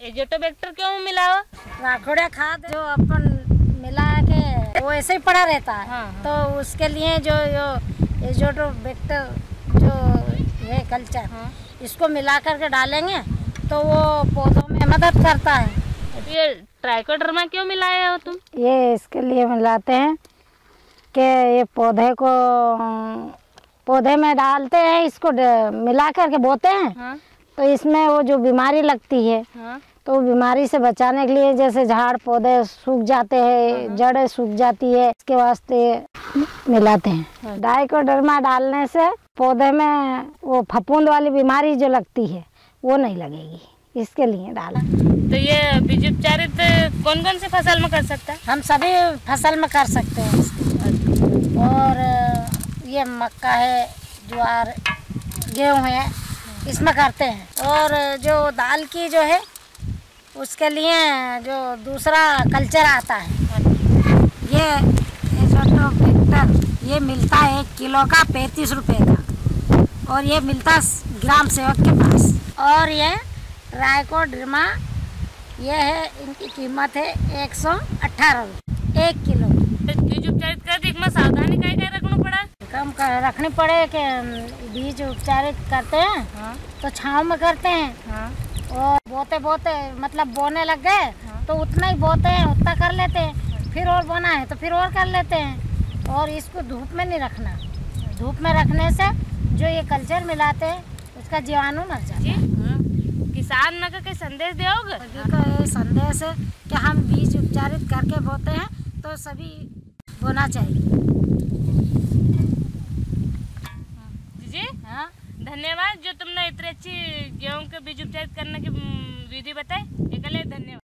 Azotobacter क्यों मिलावा राखोड़िया खाद जो अपन मिला के वो ऐसे ही पड़ा रहता है। हाँ, हाँ। तो उसके लिए जो जो एजोटोबैक्टर जो है कल्चर हाँ। इसको मिला करके डालेंगे तो वो पौधों में मदद करता है। ये ट्राइकोडर्मा क्यों मिलाए हो तुम? ये इसके लिए मिलाते हैं कि ये पौधे को पौधे में डालते हैं इसको मिला करके बोते हैं। हाँ। तो इसमें वो जो बीमारी लगती है हाँ। तो वो बीमारी से बचाने के लिए जैसे झाड़ पौधे सूख जाते हैं जड़ें सूख जाती है इसके वास्ते मिलाते हैं। डाइकोडर्मा डालने से पौधे में वो फफूंद वाली बीमारी जो लगती है वो नहीं लगेगी। इसके लिए डाला। तो ये बीज उपचारित कौन कौन सी फ़सल में कर सकता है? हम सभी फ़सल में कर सकते हैं और ये मक्का है ज्वार गेहूँ है इसमें करते हैं। और जो दाल की जो है उसके लिए जो दूसरा कल्चर आता है। ये ये मिलता है एक किलो का पैंतीस रुपए का। और ये मिलता है ग्राम सेवक के पास। और ये रायकोड्रमा ये है इनकी कीमत है एक सौ अट्ठारह रुपये एक किलो। बीज उपचारित कर सावधानी काय काय रखना पड़ा? कम कर रखनी पड़े कि बीज उपचारित करते हैं हाँ। तो छाँव में करते हैं। हाँ। और बोते बोते मतलब बोने लग गए तो उतना ही बोते हैं उतना कर लेते हैं। फिर और बोना है तो फिर और कर लेते हैं। और इसको धूप में नहीं रखना। धूप में रखने से जो ये कल्चर मिलाते हैं उसका जीवाणु मर जाता है। किसान न का कोई संदेश दोगे? ये संदेश है कि हम बीज उपचारित करके बोते हैं तो सभी बोना चाहिए जी हाँ धन्यवाद जो तुमने इतने अच्छी गेहूँ के बीज उपचारित करने की हम्म, विधि बताई। एक धन्यवाद।